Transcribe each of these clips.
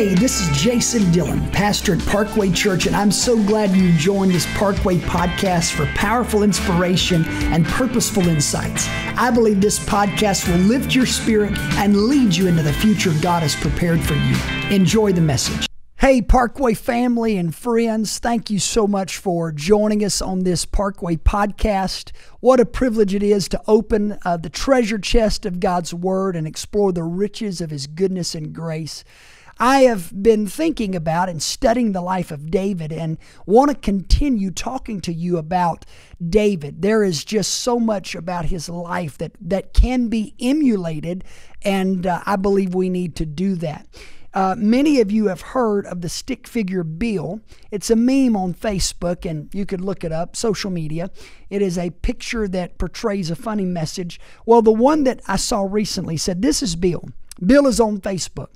Hey, this is Jason Dillon, pastor at Parkway Church, and I'm so glad you joined this Parkway podcast for powerful inspiration and purposeful insights. I believe this podcast will lift your spirit and lead you into the future God has prepared for you. Enjoy the message. Hey, Parkway family and friends, thank you so much for joining us on this Parkway podcast. What a privilege it is to open uh, the treasure chest of God's Word and explore the riches of His goodness and grace. I have been thinking about and studying the life of David and want to continue talking to you about David. There is just so much about his life that, that can be emulated, and uh, I believe we need to do that. Uh, many of you have heard of the stick figure Bill. It's a meme on Facebook, and you could look it up, social media. It is a picture that portrays a funny message. Well, the one that I saw recently said, This is Bill. Bill is on Facebook.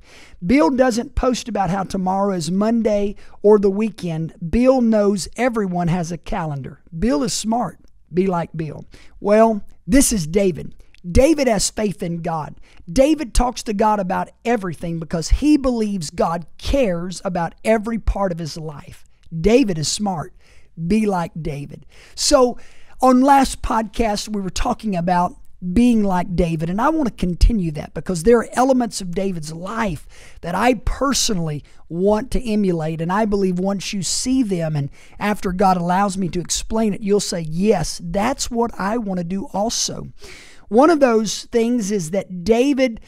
Bill doesn't post about how tomorrow is Monday or the weekend. Bill knows everyone has a calendar. Bill is smart. Be like Bill. Well, this is David. David has faith in God. David talks to God about everything because he believes God cares about every part of his life. David is smart. Be like David. So, on last podcast, we were talking about being like David, and I want to continue that because there are elements of David's life that I personally want to emulate. And I believe once you see them, and after God allows me to explain it, you'll say, Yes, that's what I want to do also. One of those things is that David,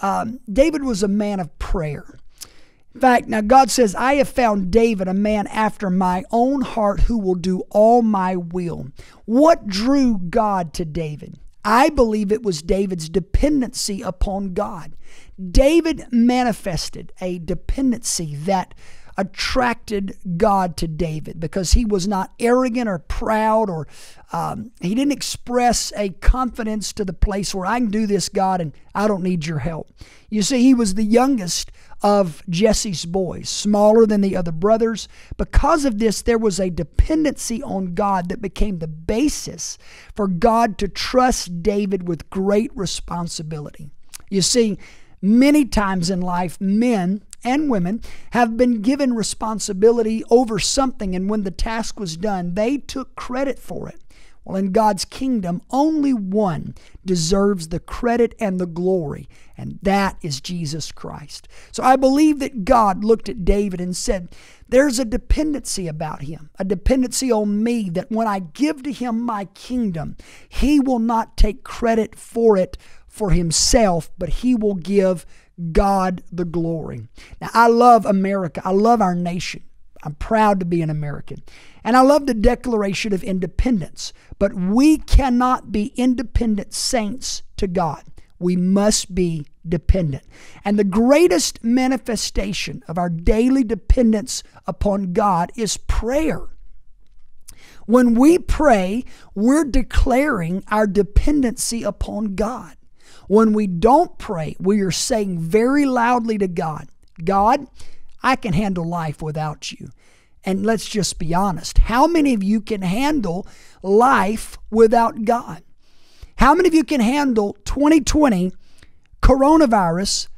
um, David was a man of prayer. In fact, now God says, I have found David a man after my own heart who will do all my will. What drew God to David? I believe it was David's dependency upon God. David manifested a dependency that attracted God to David because he was not arrogant or proud or um, he didn't express a confidence to the place where I can do this, God, and I don't need your help. You see, he was the youngest of Jesse's boys, smaller than the other brothers. Because of this, there was a dependency on God that became the basis for God to trust David with great responsibility. You see, many times in life, men and women have been given responsibility over something, and when the task was done, they took credit for it. Well, in God's kingdom, only one deserves the credit and the glory, and that is Jesus Christ. So I believe that God looked at David and said, There's a dependency about him, a dependency on me, that when I give to him my kingdom, he will not take credit for it for himself, but he will give God the glory. Now, I love America. I love our nation. I'm proud to be an American. And I love the Declaration of Independence. But we cannot be independent saints to God. We must be dependent. And the greatest manifestation of our daily dependence upon God is prayer. When we pray, we're declaring our dependency upon God. When we don't pray, we are saying very loudly to God, God, I can handle life without you. And let's just be honest. How many of you can handle life without God? How many of you can handle 2020, coronavirus,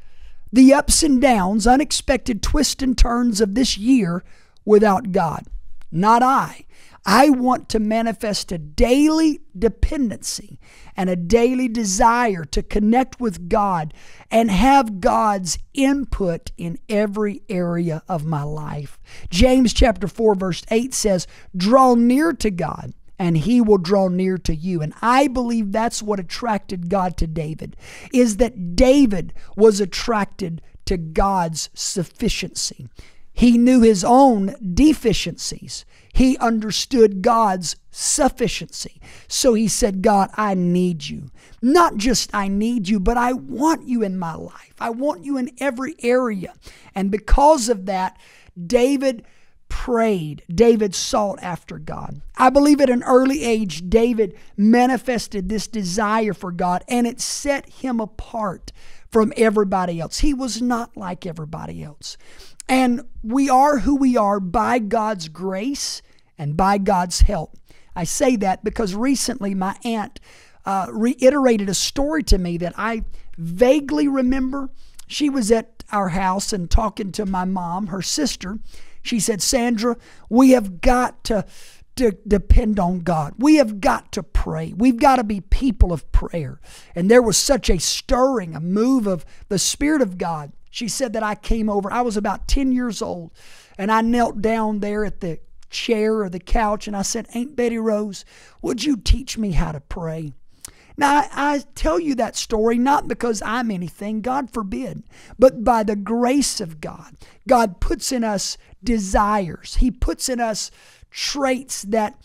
the ups and downs, unexpected twists and turns of this year without God? Not I. I want to manifest a daily dependency and a daily desire to connect with God and have God's input in every area of my life. James chapter 4 verse 8 says, "Draw near to God, and he will draw near to you." And I believe that's what attracted God to David is that David was attracted to God's sufficiency. He knew his own deficiencies. He understood God's sufficiency. So he said, God, I need you. Not just I need you, but I want you in my life. I want you in every area. And because of that, David prayed. David sought after God. I believe at an early age, David manifested this desire for God, and it set him apart from everybody else. He was not like everybody else. And we are who we are by God's grace and by God's help. I say that because recently my aunt uh, reiterated a story to me that I vaguely remember, she was at our house and talking to my mom, her sister. She said, Sandra, we have got to, to depend on God. We have got to pray. We've got to be people of prayer. And there was such a stirring, a move of the Spirit of God. She said that I came over. I was about 10 years old, and I knelt down there at the chair or the couch and I said, Aunt Betty Rose, would you teach me how to pray? Now, I, I, tell you that story not because I'm anything, God forbid, but by the grace of God. God puts in us desires, He puts in us traits that,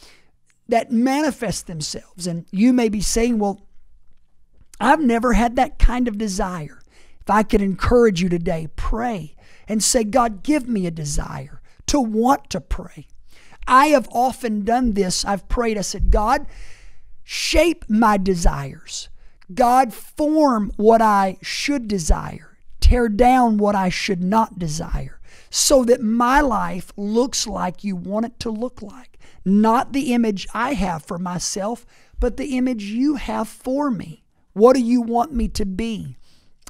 that manifest themselves. And you may be saying, well, I've never had that kind of desire. If I could encourage you today, pray and say, God, give me a desire to want to pray. I have often done this. I've prayed, I said, God, shape my desires. God, form what I should desire. Tear down what I should not desire so that my life looks like you want it to look like. Not the image I have for myself, but the image you have for me. What do you want me to be?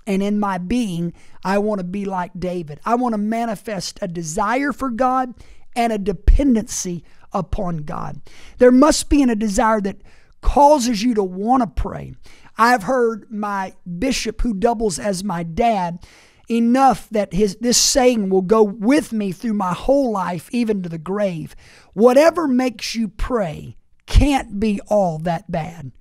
And in my being, I want to be like David. I want to manifest a desire for God and a dependency upon God. There must be in a desire that causes you to want to pray. I've heard my bishop, who doubles as my dad, enough that his this saying will go with me through my whole life, even to the grave. Whatever makes you pray can't be all that bad.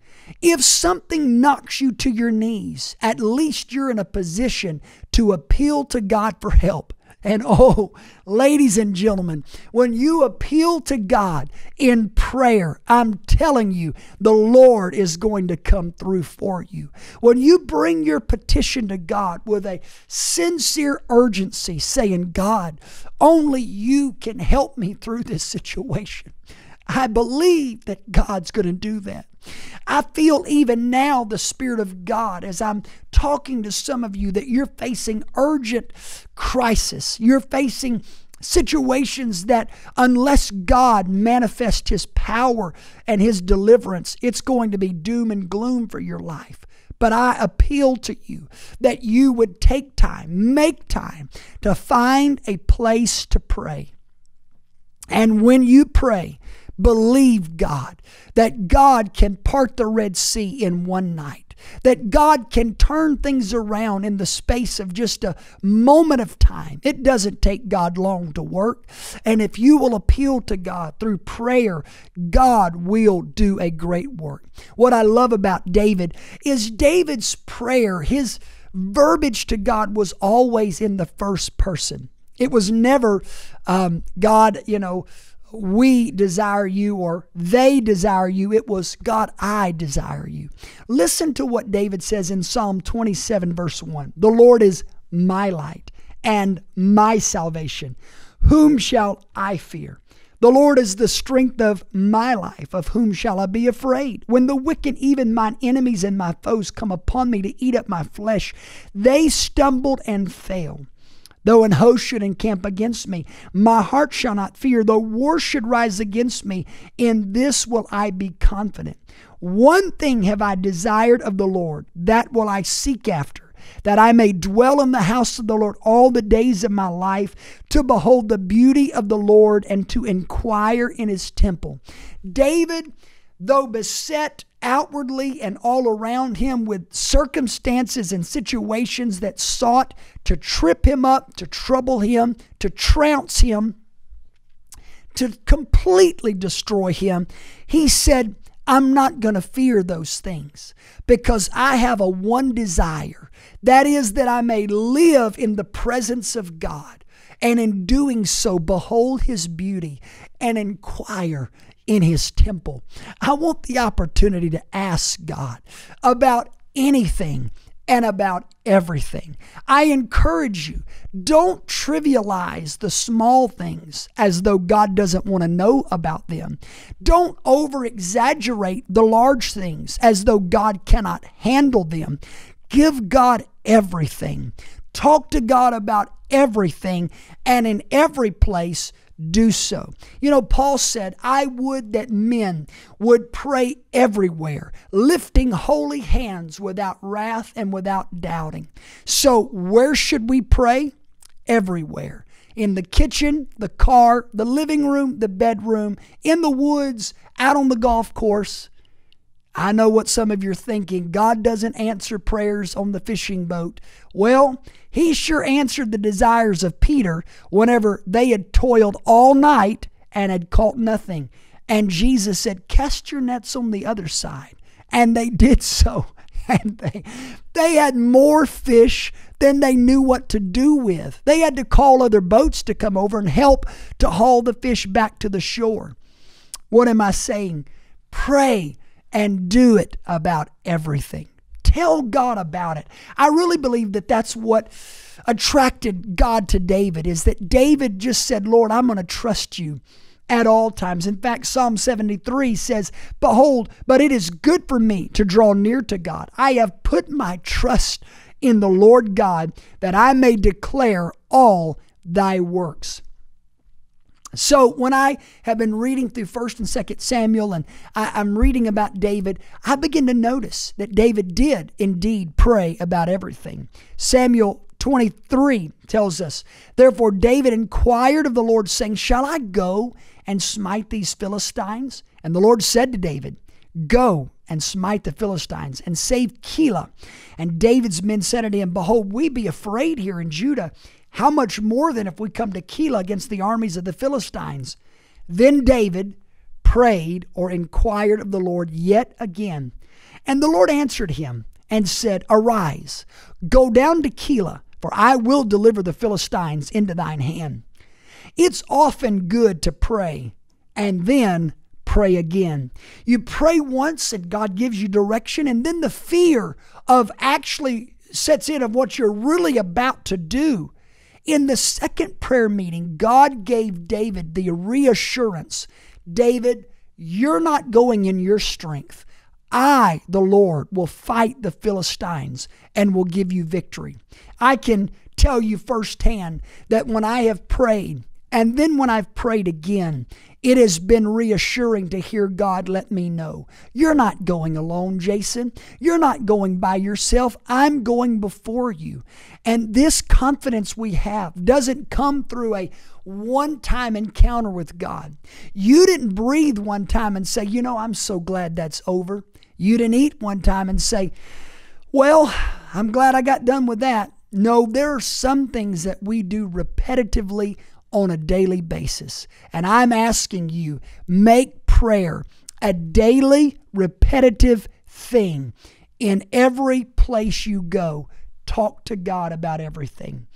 If something knocks you to your knees, at least you're in a position to appeal to God for help. And oh, ladies and gentlemen, when you appeal to God in prayer, I'm telling you, the Lord is going to come through for you. When you bring your petition to God with a sincere urgency, saying, God, only you can help me through this situation. I believe that God's going to do that. I feel even now the Spirit of God as I'm talking to some of you that you're facing urgent crisis. You're facing situations that, unless God manifests His power and His deliverance, it's going to be doom and gloom for your life. But I appeal to you that you would take time, make time to find a place to pray. And when you pray, believe God, that God can part the Red Sea in one night, that God can turn things around in the space of just a moment of time. It doesn't take God long to work. And if you will appeal to God through prayer, God will do a great work. What I love about David is David's prayer, his verbiage to God was always in the first person. It was never, um, God, you know, we desire you or they desire you. It was God, I desire you. Listen to what David says in Psalm 27, verse 1 The Lord is my light and my salvation. Whom shall I fear? The Lord is the strength of my life. Of whom shall I be afraid? When the wicked, even mine enemies and my foes, come upon me to eat up my flesh, they stumbled and fell. Though an host should encamp against me, my heart shall not fear. Though war should rise against me, in this will I be confident. One thing have I desired of the Lord, that will I seek after, that I may dwell in the house of the Lord all the days of my life, to behold the beauty of the Lord and to inquire in his temple. David, though beset outwardly and all around him with circumstances and situations that sought to trip him up, to trouble him, to trounce him, to completely destroy him, he said, I'm not going to fear those things because I have a one desire. That is, that I may live in the presence of God and in doing so behold his beauty and inquire in his temple. I want the opportunity to ask God about anything and about everything. I encourage you, don't trivialize the small things as though God doesn't want to know about them. Don't over exaggerate the large things as though God cannot handle them. Give God everything. Talk to God about everything and in every place do so. You know, Paul said, I would that men would pray everywhere, lifting holy hands without wrath and without doubting. So, where should we pray? Everywhere. In the kitchen, the car, the living room, the bedroom, in the woods, out on the golf course. I know what some of you are thinking. God doesn't answer prayers on the fishing boat. Well, he sure answered the desires of Peter whenever they had toiled all night and had caught nothing. And Jesus said, Cast your nets on the other side. And they did so. And they, they had more fish than they knew what to do with. They had to call other boats to come over and help to haul the fish back to the shore. What am I saying? Pray and do it about everything. Tell God about it. I really believe that that's what attracted God to David is that David just said, "Lord, I'm going to trust you." at all times. In fact, Psalm 73 says, Behold, but it is good for me to draw near to God. I have put my trust in the Lord God that I may declare all thy works. So when I have been reading through First and Second Samuel, and I, am reading about David, I begin to notice that David did indeed pray about everything. Samuel 23 tells us, Therefore David inquired of the Lord, saying, Shall I go and smite these Philistines? And the Lord said to David, Go and smite the Philistines and save Keilah. And David's men said unto him, Behold, we be afraid here in Judah how much more than if we come to Keilah against the armies of the Philistines? Then David prayed or inquired of the Lord yet again. And the Lord answered him and said, Arise, go down to Keilah, for I will deliver the Philistines into thine hand. It's often good to pray and then pray again. You pray once and God gives you direction, and then the fear of actually sets in of what you're really about to do. In the second prayer meeting, God gave David the reassurance David, you're not going in your strength. I, the Lord, will fight the Philistines and will give you victory. I can tell you firsthand that when I have prayed, and then when I've prayed again, it has been reassuring to hear God let me know you're not going alone, Jason. You're not going by yourself. I'm going before you. And this confidence we have doesn't come through a one time encounter with God. You didn't breathe one time and say, you know, I'm so glad that's over. You didn't eat one time and say, well, I'm glad I got done with that. No, there are some things that we do repetitively on a daily basis. And I'm asking you, make prayer a daily, repetitive thing in every place you go. Talk to God about everything.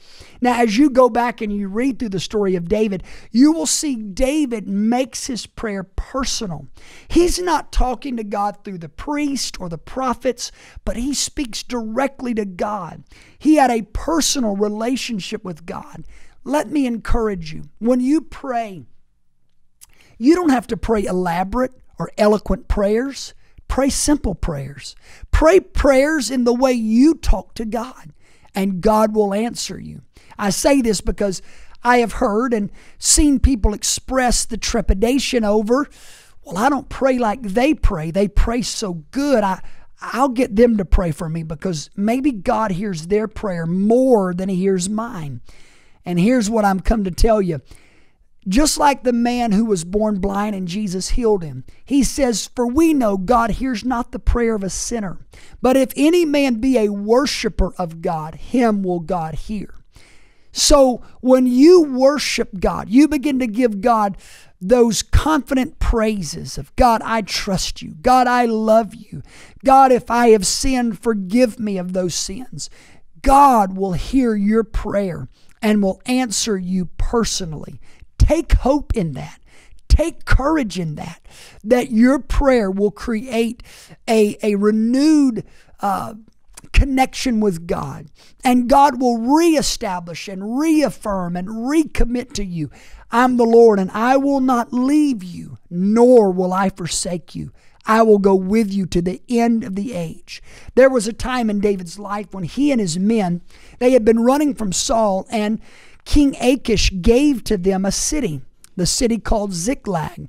Now, as you go back and you read through the story of David, you will see David makes his prayer personal. He's not talking to God through the priest or the prophets, but he speaks directly to God. He had a personal relationship with God. Let me encourage you when you pray, you don't have to pray elaborate or eloquent prayers. Pray simple prayers. Pray prayers in the way you talk to God, and God will answer you. I say this because I have heard and seen people express the trepidation over, well, I don't pray like they pray. They pray so good. I, I'll get them to pray for me because maybe God hears their prayer more than he hears mine. And here's what I'm come to tell you. Just like the man who was born blind and Jesus healed him, he says, For we know God hears not the prayer of a sinner, but if any man be a worshiper of God, him will God hear. So when you worship God, you begin to give God those confident praises of God, I trust you. God, I love you. God, if I have sinned, forgive me of those sins. God will hear your prayer and will answer you personally. Take hope in that. Take courage in that, that your prayer will create a, a renewed uh, connection with God. And God will reestablish and reaffirm and recommit to you I'm the Lord, and I will not leave you, nor will I forsake you. I will go with you to the end of the age. There was a time in David's life when he and his men, they had been running from Saul and King Achish gave to them a city. The city called Ziklag.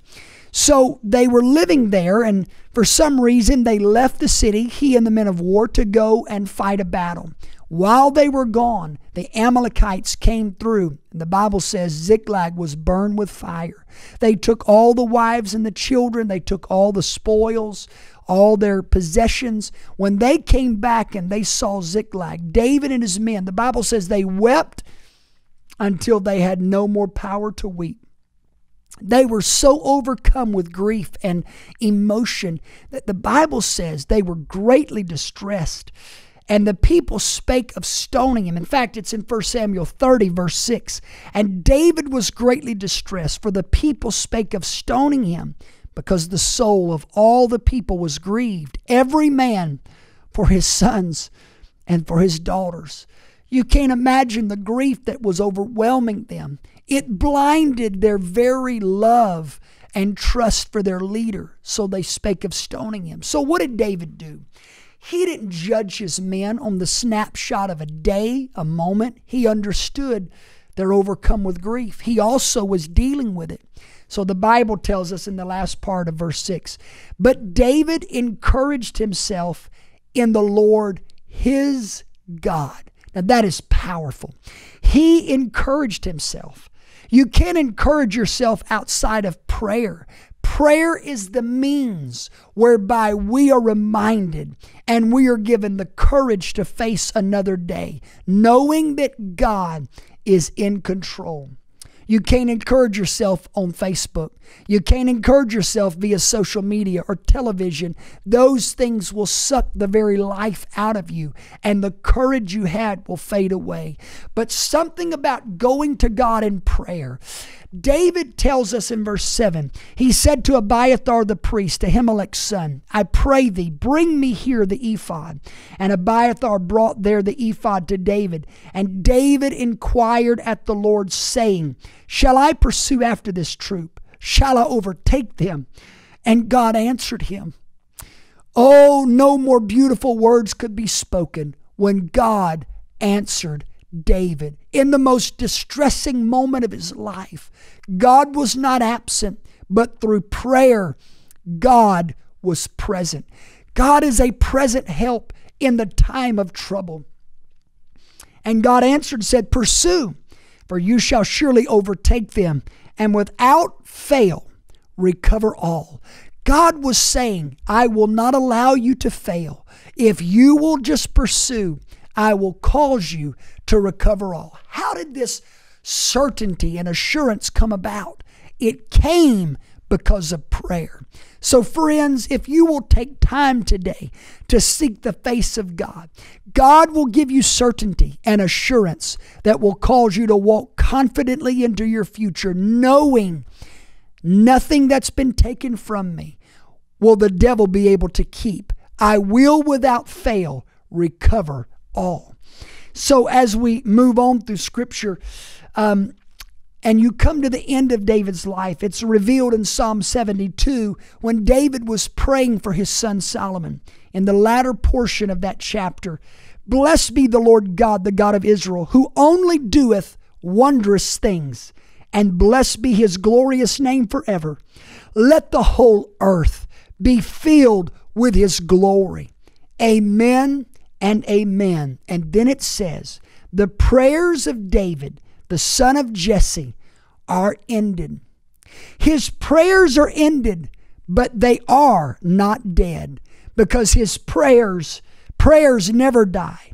So they were living there, and for some reason they left the city, he and the men of war, to go and fight a battle. While they were gone, the Amalekites came through. The Bible says Ziklag was burned with fire. They took all the wives and the children, they took all the spoils, all their possessions. When they came back and they saw Ziklag, David and his men, the Bible says they wept until they had no more power to weep. They were so overcome with grief and emotion that the Bible says they were greatly distressed. And the people spake of stoning him. In fact, it's in 1 Samuel 30, verse 6. And David was greatly distressed, for the people spake of stoning him, because the soul of all the people was grieved, every man for his sons and for his daughters. You can't imagine the grief that was overwhelming them. It blinded their very love and trust for their leader, so they spake of stoning him. So, what did David do? He didn't judge his men on the snapshot of a day, a moment. He understood they're overcome with grief. He also was dealing with it. So the Bible tells us in the last part of verse 6 But David encouraged himself in the Lord his God. Now that is powerful. He encouraged himself. You can't encourage yourself outside of prayer. Prayer is the means whereby we are reminded and we are given the courage to face another day, knowing that God is in control. You can't encourage yourself on Facebook. You can't encourage yourself via social media or television. Those things will suck the very life out of you, and the courage you had will fade away. But something about going to God in prayer. David tells us in verse 7 he said to Abiathar the priest, Ahimelech's son, I pray thee, bring me here the ephod. And Abiathar brought there the ephod to David. And David inquired at the Lord, saying, Shall I pursue after this troop? Shall I overtake them? And God answered him. Oh, no more beautiful words could be spoken when God answered David in the most distressing moment of his life. God was not absent, but through prayer, God was present. God is a present help in the time of trouble. And God answered, and said, Pursue, for you shall surely overtake them, and without fail recover all. God was saying, I will not allow you to fail. If you will just pursue, I will cause you to recover all. How did this certainty and assurance come about? It came because of prayer. So, friends, if you will take time today to seek the face of God, God will give you certainty and assurance that will cause you to walk confidently into your future, knowing nothing that's been taken from me will the devil be able to keep. I will without fail recover all. So, as we move on through Scripture, um, and you come to the end of David's life, it's revealed in Psalm 72 when David was praying for his son Solomon. In the latter portion of that chapter, Blessed be the Lord God, the God of Israel, who only doeth wondrous things, and blessed be his glorious name forever. Let the whole earth be filled with his glory. Amen and amen. And then it says, The prayers of David, the son of Jesse, are ended. His prayers are ended, but they are not dead because his prayers prayers never die.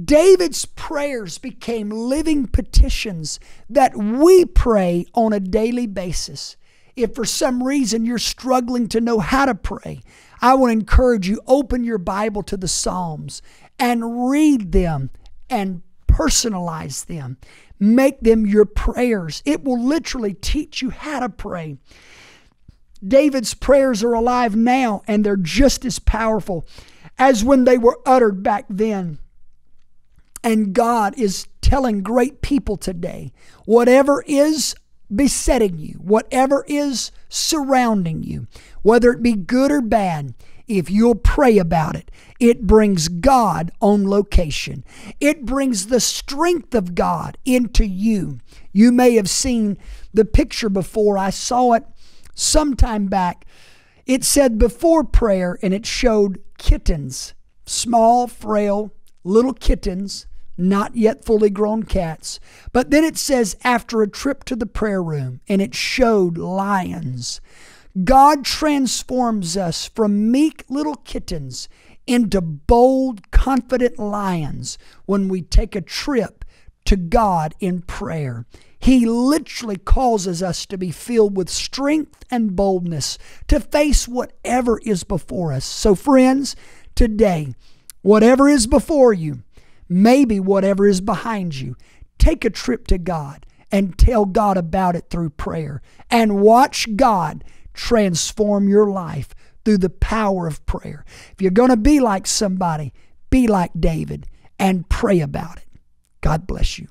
David's prayers became living petitions that we pray on a daily basis. If for some reason you're struggling to know how to pray, I want to encourage you open your Bible to the Psalms and read them and personalize them. Make them your prayers. It will literally teach you how to pray. David's prayers are alive now and they're just as powerful as when they were uttered back then. And God is telling great people today whatever is besetting you, whatever is surrounding you, whether it be good or bad, if you'll pray about it. It brings God on location. It brings the strength of God into you. You may have seen the picture before. I saw it sometime back. It said before prayer and it showed kittens, small, frail, little kittens, not yet fully grown cats. But then it says after a trip to the prayer room and it showed lions. God transforms us from meek little kittens into bold, confident lions when we take a trip to God in prayer. He literally causes us to be filled with strength and boldness to face whatever is before us. So, friends, today, whatever is before you, maybe whatever is behind you, take a trip to God and tell God about it through prayer and watch God transform your life through the power of prayer. If you're going to be like somebody, be like David and pray about it. God bless you.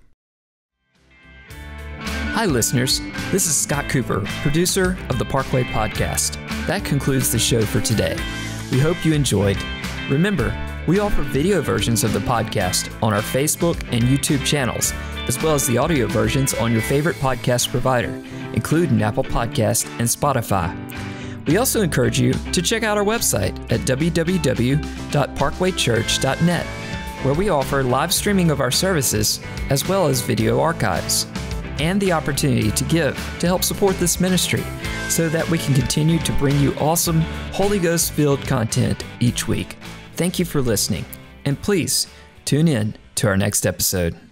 Hi, listeners. This is Scott Cooper, producer of the Parkway Podcast. That concludes the show for today. We hope you enjoyed. Remember, we offer video versions of the podcast on our Facebook and YouTube channels, as well as the audio versions on your favorite podcast provider, including Apple Podcast and Spotify. We also encourage you to check out our website at www.parkwaychurch.net, where we offer live streaming of our services as well as video archives, and the opportunity to give to help support this ministry so that we can continue to bring you awesome Holy Ghost filled content each week. Thank you for listening, and please tune in to our next episode.